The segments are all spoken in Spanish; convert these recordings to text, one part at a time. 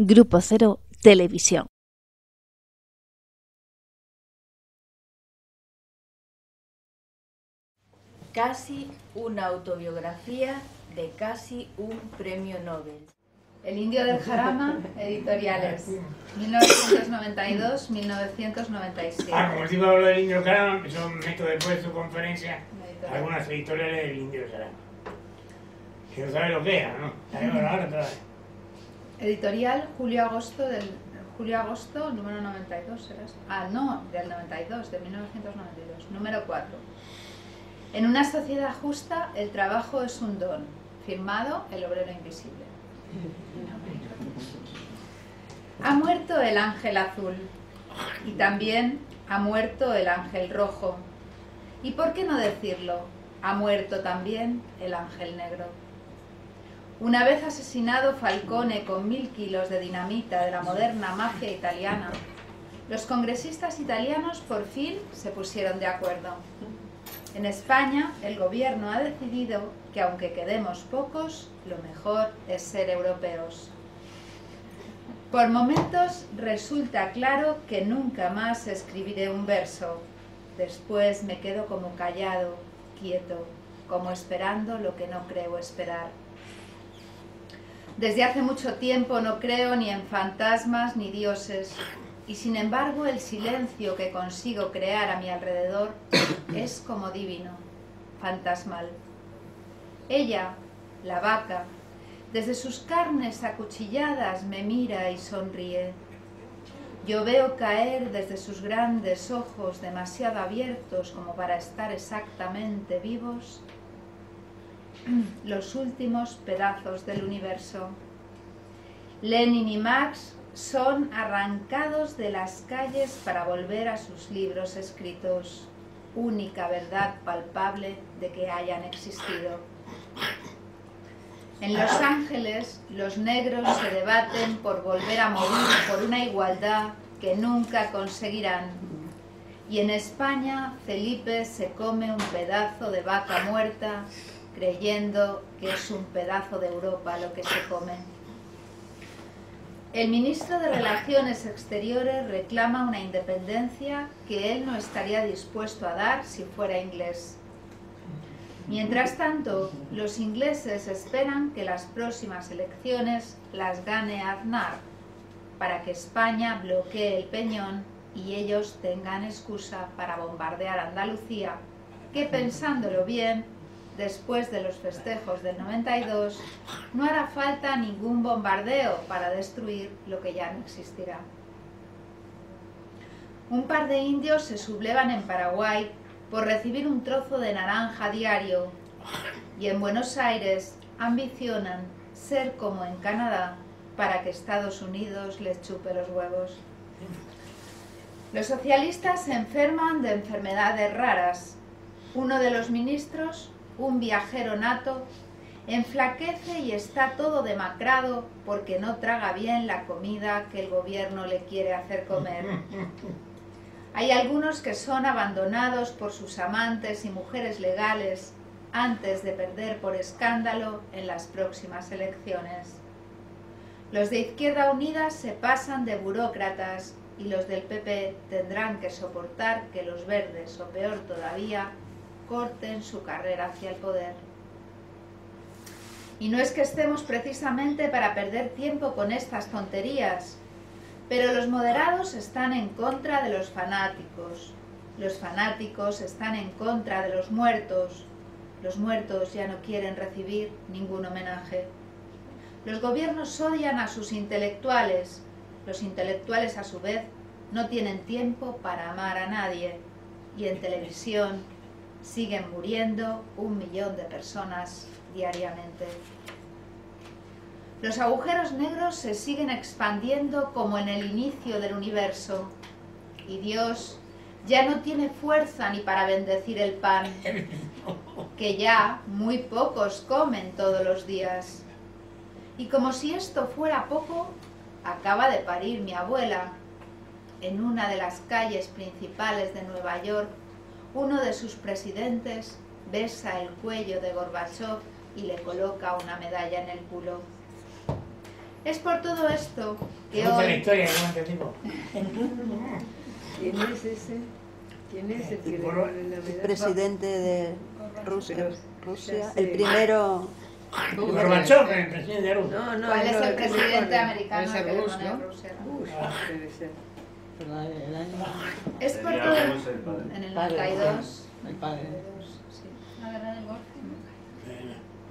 Grupo Cero Televisión. Casi una autobiografía de casi un premio Nobel. El indio del jarama, editoriales, 1992-1997. Ah, como si hablo del indio del jarama, eso meto después de su conferencia algunas editoriales del indio del jarama. Que no sabe lo que era, ¿no? Ahora otra vez. Editorial Julio-Agosto del Julio-Agosto, número 92, ¿serás? Ah, no, del 92, de 1992, número 4. En una sociedad justa, el trabajo es un don. Firmado El Obrero Invisible. Ha muerto el ángel azul y también ha muerto el ángel rojo. ¿Y por qué no decirlo? Ha muerto también el ángel negro. Una vez asesinado Falcone con mil kilos de dinamita de la moderna mafia italiana, los congresistas italianos por fin se pusieron de acuerdo. En España, el gobierno ha decidido que aunque quedemos pocos, lo mejor es ser europeos. Por momentos resulta claro que nunca más escribiré un verso. Después me quedo como callado, quieto, como esperando lo que no creo esperar. Desde hace mucho tiempo no creo ni en fantasmas ni dioses, y sin embargo el silencio que consigo crear a mi alrededor es como divino, fantasmal. Ella, la vaca, desde sus carnes acuchilladas me mira y sonríe. Yo veo caer desde sus grandes ojos demasiado abiertos como para estar exactamente vivos los últimos pedazos del universo. Lenin y Marx son arrancados de las calles para volver a sus libros escritos, única verdad palpable de que hayan existido. En Los Ángeles, los negros se debaten por volver a morir por una igualdad que nunca conseguirán. Y en España, Felipe se come un pedazo de vaca muerta creyendo que es un pedazo de Europa lo que se come. El ministro de Relaciones Exteriores reclama una independencia que él no estaría dispuesto a dar si fuera inglés. Mientras tanto, los ingleses esperan que las próximas elecciones las gane Aznar para que España bloquee el Peñón y ellos tengan excusa para bombardear Andalucía, que pensándolo bien después de los festejos del 92, no hará falta ningún bombardeo para destruir lo que ya no existirá. Un par de indios se sublevan en Paraguay por recibir un trozo de naranja diario y en Buenos Aires ambicionan ser como en Canadá para que Estados Unidos les chupe los huevos. Los socialistas se enferman de enfermedades raras. Uno de los ministros un viajero nato, enflaquece y está todo demacrado porque no traga bien la comida que el gobierno le quiere hacer comer. Hay algunos que son abandonados por sus amantes y mujeres legales antes de perder por escándalo en las próximas elecciones. Los de Izquierda Unida se pasan de burócratas y los del PP tendrán que soportar que los verdes, o peor todavía, corten su carrera hacia el poder. Y no es que estemos precisamente para perder tiempo con estas tonterías, pero los moderados están en contra de los fanáticos, los fanáticos están en contra de los muertos, los muertos ya no quieren recibir ningún homenaje. Los gobiernos odian a sus intelectuales, los intelectuales a su vez no tienen tiempo para amar a nadie, y en televisión, siguen muriendo un millón de personas diariamente. Los agujeros negros se siguen expandiendo como en el inicio del universo y Dios ya no tiene fuerza ni para bendecir el pan, que ya muy pocos comen todos los días. Y como si esto fuera poco, acaba de parir mi abuela en una de las calles principales de Nueva York uno de sus presidentes besa el cuello de Gorbachev y le coloca una medalla en el culo. Es por todo esto que la hoy... historia. ¿Quién es ese? ¿Quién es el que le Por- pone la El medalla? presidente de Rusia, Rusia el primero, Gorbachev, el presidente de Rusia. No, no, ¿Cuál es el presidente americano. Rusia? Bush, debe ser. Pero el año, Es por todo... En el Padre, 92... el padre. sí. La guerra del Golfo.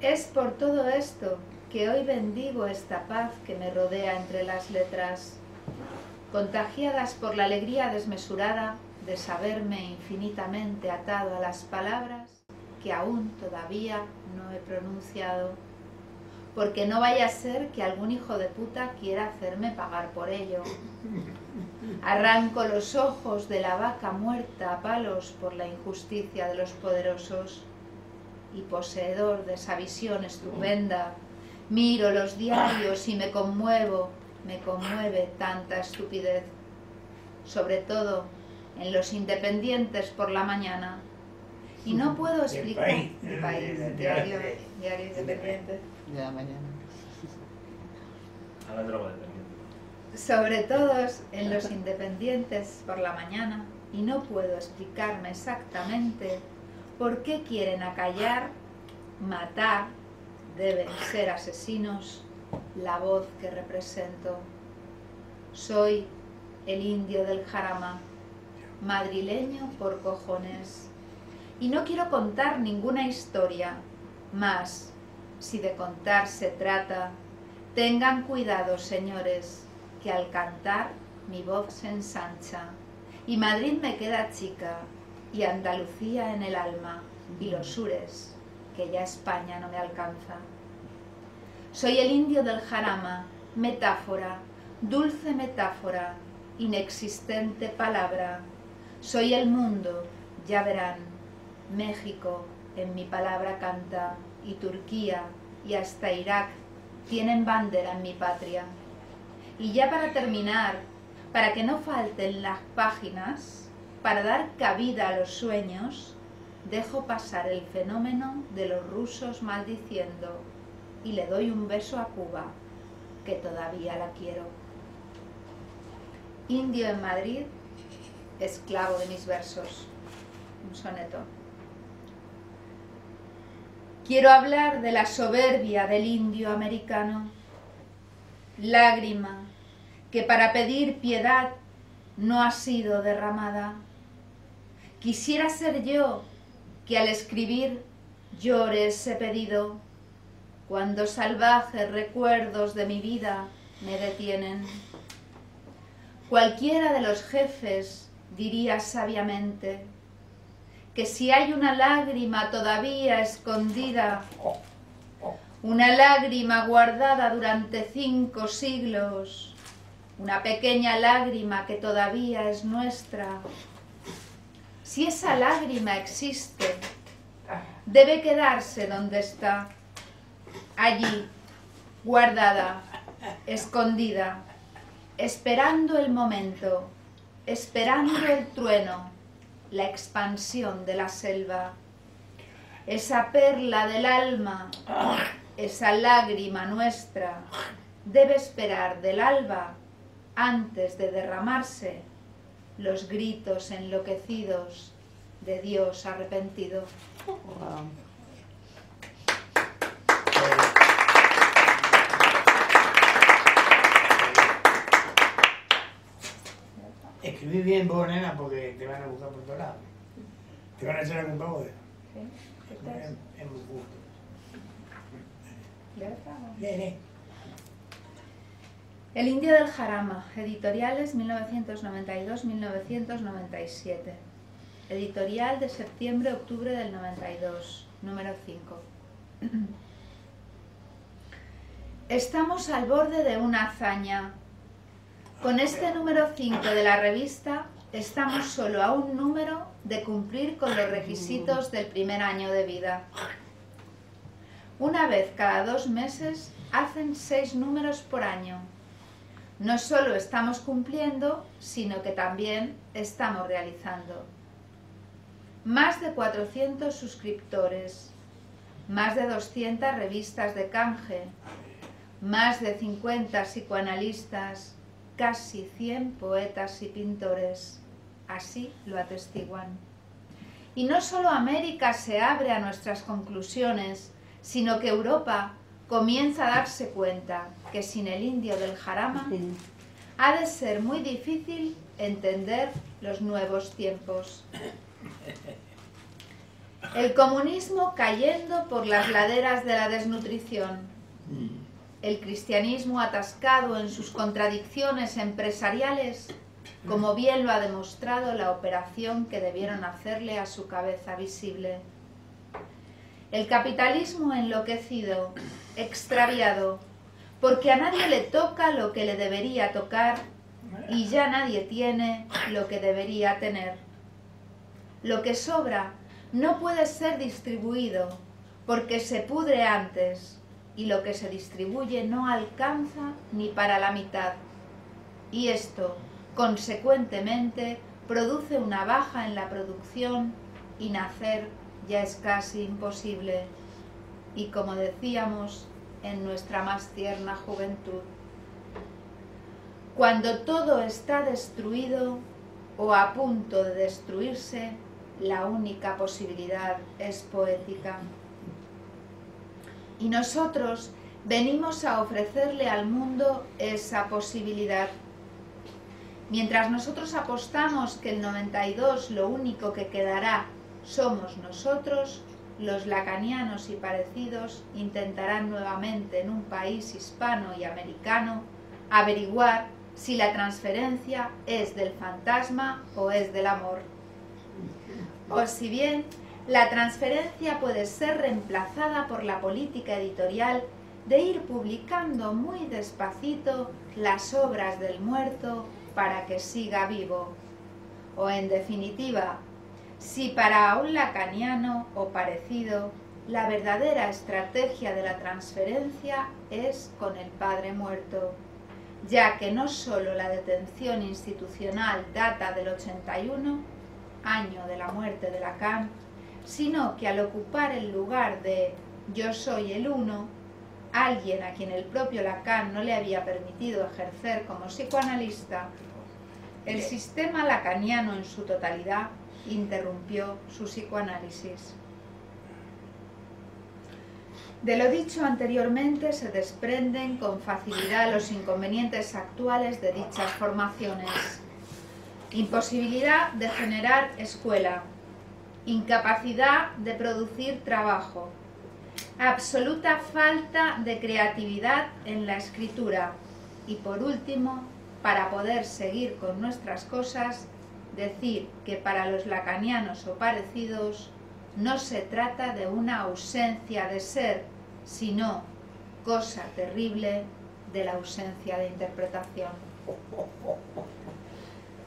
Es por todo esto que hoy bendigo esta paz que me rodea entre las letras, contagiadas por la alegría desmesurada de saberme infinitamente atado a las palabras que aún todavía no he pronunciado, porque no vaya a ser que algún hijo de puta quiera hacerme pagar por ello. Arranco los ojos de la vaca muerta a palos por la injusticia de los poderosos y poseedor de esa visión estupenda, miro los diarios y me conmuevo, me conmueve tanta estupidez, sobre todo en los independientes por la mañana. Y no puedo explicar país. el país, diario independiente. De la mañana. A la droga dependiente. sobre todo en los independientes por la mañana y no puedo explicarme exactamente por qué quieren acallar, matar, deben ser asesinos, la voz que represento. Soy el indio del jarama, madrileño por cojones. Y no quiero contar ninguna historia, más si de contar se trata, tengan cuidado, señores, que al cantar mi voz se ensancha y Madrid me queda chica y Andalucía en el alma y los sures, que ya España no me alcanza. Soy el indio del jarama, metáfora, dulce metáfora, inexistente palabra. Soy el mundo, ya verán, México en mi palabra canta y Turquía y hasta Irak tienen bandera en mi patria. Y ya para terminar, para que no falten las páginas, para dar cabida a los sueños, dejo pasar el fenómeno de los rusos maldiciendo y le doy un beso a Cuba, que todavía la quiero. Indio en Madrid, esclavo de mis versos. Un soneto. Quiero hablar de la soberbia del indio americano, lágrima que para pedir piedad no ha sido derramada. Quisiera ser yo que al escribir llore ese pedido cuando salvajes recuerdos de mi vida me detienen. Cualquiera de los jefes diría sabiamente que si hay una lágrima todavía escondida, una lágrima guardada durante cinco siglos, una pequeña lágrima que todavía es nuestra, si esa lágrima existe, debe quedarse donde está, allí, guardada, escondida, esperando el momento, esperando el trueno, la expansión de la selva, esa perla del alma, esa lágrima nuestra, debe esperar del alba antes de derramarse los gritos enloquecidos de Dios arrepentido. Escribí bien vos, nena, porque te van a buscar por todos lados. Te van a echar algún pavo de... Es, es muy justo. El Indio del Jarama, editoriales 1992-1997. Editorial de septiembre-octubre del 92, número 5. Estamos al borde de una hazaña. Con este número 5 de la revista estamos solo a un número de cumplir con los requisitos del primer año de vida. Una vez cada dos meses hacen seis números por año. No solo estamos cumpliendo, sino que también estamos realizando. Más de 400 suscriptores, más de 200 revistas de canje, más de 50 psicoanalistas, casi 100 poetas y pintores. Así lo atestiguan. Y no solo América se abre a nuestras conclusiones, sino que Europa comienza a darse cuenta que sin el indio del jarama Sí. ha de ser muy difícil entender los nuevos tiempos. El comunismo cayendo por las laderas de la desnutrición. El cristianismo atascado en sus contradicciones empresariales, como bien lo ha demostrado la operación que debieron hacerle a su cabeza visible. El capitalismo enloquecido, extraviado, porque a nadie le toca lo que le debería tocar y ya nadie tiene lo que debería tener. Lo que sobra no puede ser distribuido porque se pudre antes y lo que se distribuye no alcanza ni para la mitad. Y esto, consecuentemente, produce una baja en la producción y nacer ya es casi imposible. Y como decíamos en nuestra más tierna juventud, cuando todo está destruido o a punto de destruirse, la única posibilidad es poética. Y nosotros venimos a ofrecerle al mundo esa posibilidad. Mientras nosotros apostamos que el 92 lo único que quedará somos nosotros, los lacanianos y parecidos intentarán nuevamente en un país hispano y americano averiguar si la transferencia es del fantasma o es del amor. O si bien la transferencia puede ser reemplazada por la política editorial de ir publicando muy despacito las obras del muerto para que siga vivo. O en definitiva, si para un lacaniano o parecido la verdadera estrategia de la transferencia es con el padre muerto, ya que no solo la detención institucional data del 81, año de la muerte de Lacan, sino que al ocupar el lugar de yo soy el uno, alguien a quien el propio Lacan no le había permitido ejercer como psicoanalista, el sistema lacaniano en su totalidad interrumpió su psicoanálisis. De lo dicho anteriormente se desprenden con facilidad los inconvenientes actuales de dichas formaciones. Imposibilidad de generar escuela, incapacidad de producir trabajo, absoluta falta de creatividad en la escritura y por último, para poder seguir con nuestras cosas, decir que para los lacanianos o parecidos no se trata de una ausencia de ser, sino, cosa terrible, de la ausencia de interpretación.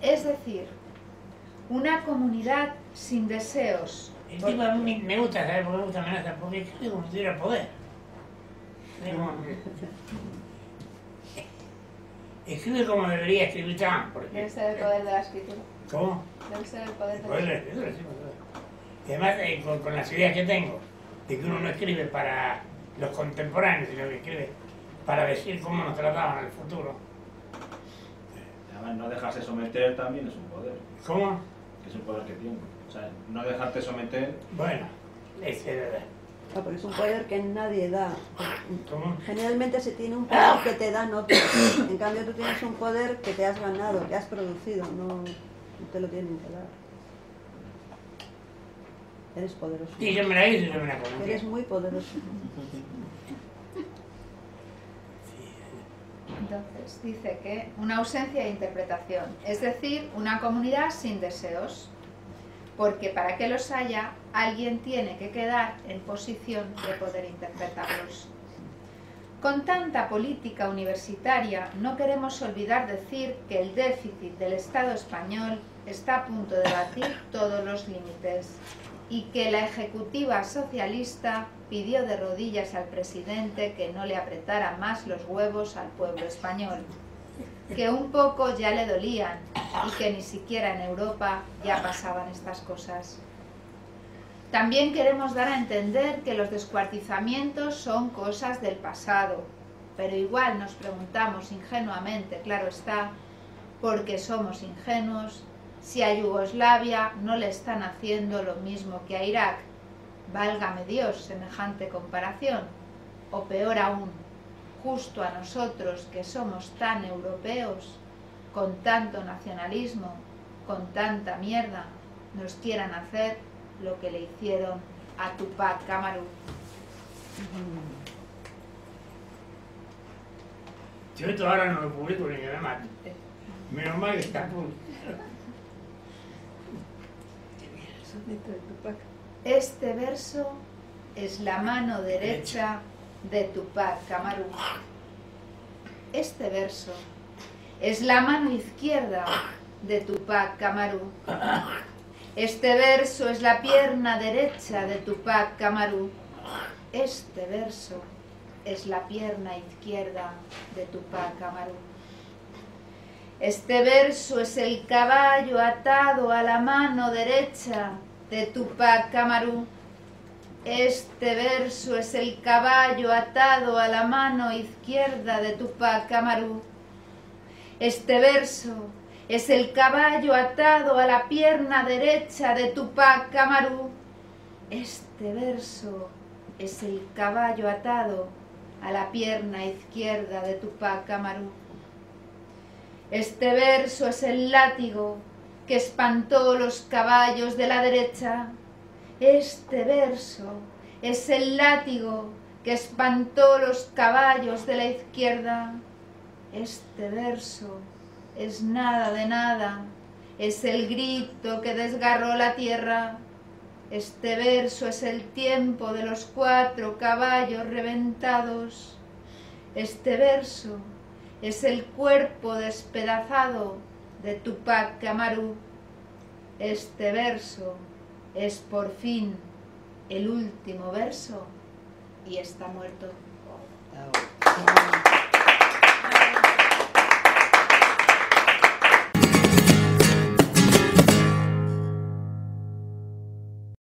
Es decir, una comunidad sin deseos, El tipo a mí me gusta, ¿sabes por qué me gusta amenaza? Porque escribe como si tuviera poder. Es como- Escribe como debería escribir Trump, porque... debe ser el poder de la escritura, ¿Cómo? debe ser el poder de la Poder de la escritura. Y además, eh, con, con las ideas que tengo, de que uno no escribe para los contemporáneos, sino que escribe para decir cómo nos trataban en el futuro. Además, no dejarse someter también es un poder, ¿Cómo? Que es un poder que tiene. O sea, no dejarte someter, Bueno, ese es verdad. No, porque es un poder que nadie da. ¿Cómo? Generalmente se tiene un poder que te dan otros. En cambio tú tienes un poder que te has ganado, que has producido, no, no te lo tienen que dar. Eres poderoso. Sí, yo me la hice y yo me la conocí. Eres muy poderoso. Entonces, dice que una ausencia de interpretación, es decir, una comunidad sin deseos, porque para que los haya, alguien tiene que quedar en posición de poder interpretarlos. Con tanta política universitaria, no queremos olvidar decir que el déficit del Estado español está a punto de batir todos los límites y que la ejecutiva socialista pidió de rodillas al presidente que no le apretara más los huevos al pueblo español, que un poco ya le dolían y que ni siquiera en Europa ya pasaban estas cosas. También queremos dar a entender que los descuartizamientos son cosas del pasado, pero igual nos preguntamos ingenuamente, claro está, porque somos ingenuos, si a Yugoslavia no le están haciendo lo mismo que a Irak. Válgame Dios semejante comparación. O peor aún, justo a nosotros que somos tan europeos, con tanto nacionalismo, con tanta mierda, nos quieran hacer lo que le hicieron a Tupac Amaru. Yo esto ahora no lo publico ni que me. Menos mal que está publicado. Soneto de Tupac. Este verso es la mano derecha de Tupac Amaru. Este verso es la mano izquierda de Tupac Amaru. Este verso es la pierna derecha de Tupac Amaru. Este verso es la pierna izquierda de Tupac Amaru. Este verso es el caballo atado a la mano derecha de Tupac Amaru. Este verso es el caballo atado a la mano izquierda de Tupac Amaru. Este verso es el caballo atado a la pierna derecha de Tupac Amaru. Este verso es el caballo atado a la pierna izquierda de Tupac Amaru. Este verso es el látigo que espantó los caballos de la derecha. Este verso es el látigo que espantó los caballos de la izquierda. Este verso es nada de nada, es el grito que desgarró la tierra. Este verso es el tiempo de los cuatro caballos reventados. Este verso es el cuerpo despedazado de Tupac Amaru. Este verso es por fin el último verso y está muerto.